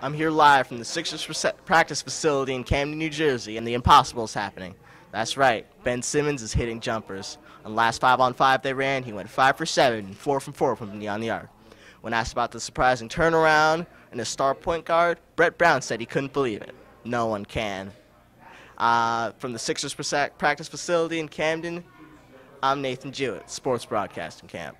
I'm here live from the Sixers practice facility in Camden, New Jersey, and the impossible is happening. That's right, Ben Simmons is hitting jumpers. On last five on five they ran, he went five for seven and four from four from beyond the arc. When asked about the surprising turnaround and his star point guard, Brett Brown said he couldn't believe it. No one can. Uh, from the Sixers practice facility in Camden, I'm Nathan Jewett, Sports Broadcasting Camp.